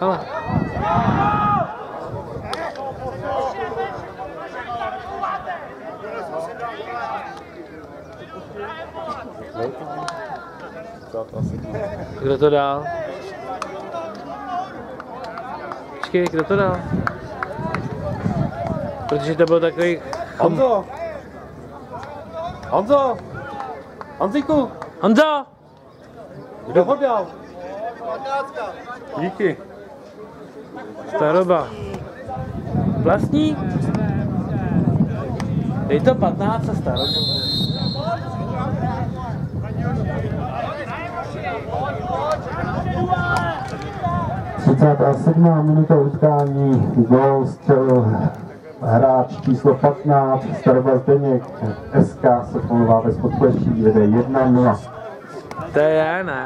Hele. Kdo to dál? Počkej, kdo to dál? Protože to byl takový... Honzo! Honzo! Honziku! Honzo! Kdo ho dal? Díky. Staroba. Vlastní? Dej to 15 a staroba. 37. minuta utkání, gol střelil hráč číslo 15, Staroba Zdeněk, SK Sokolová bez podkleší, vede 1-0. Det er gjerne.